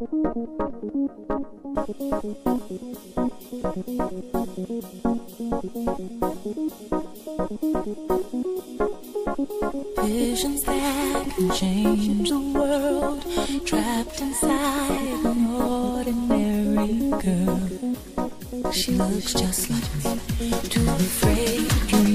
Visions that can change the world, trapped inside an ordinary girl. She looks just like me, too afraid to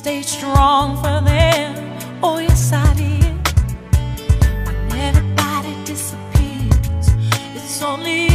stayed strong for them. Oh, yes, I did. When everybody disappears, it's only